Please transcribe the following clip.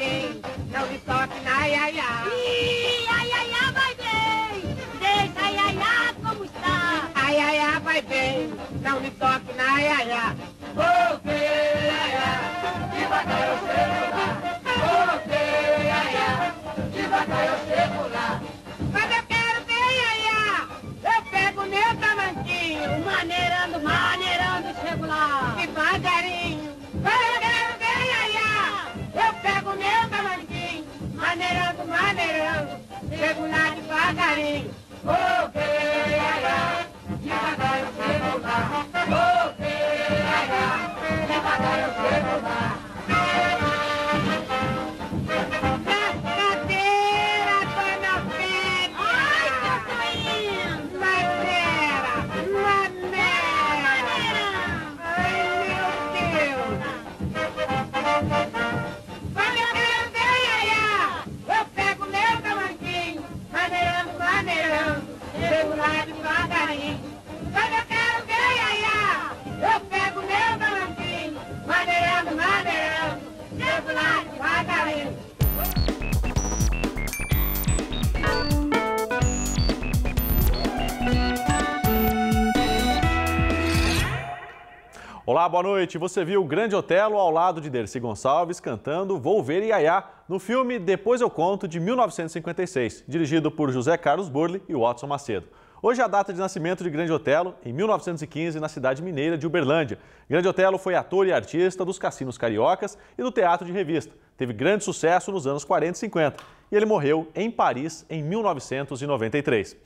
bem, não me toque na iaia. Ih, iaia vai bem, deixa a iaia como está. A vai bem, não me toque na iaia. Voltei! Chego lá devagarinho. Ai, ai. Devagar eu chego lá. Voltei, Olá, boa noite. Você viu o Grande Otelo ao lado de Dercy Gonçalves cantando Vou Ver Iaiá no filme Depois Eu Conto, de 1956, dirigido por José Carlos Burle e Watson Macedo. Hoje é a data de nascimento de Grande Otelo, em 1915, na cidade mineira de Uberlândia. Grande Otelo foi ator e artista dos cassinos cariocas e do teatro de revista. Teve grande sucesso nos anos 40 e 50 e ele morreu em Paris em 1993.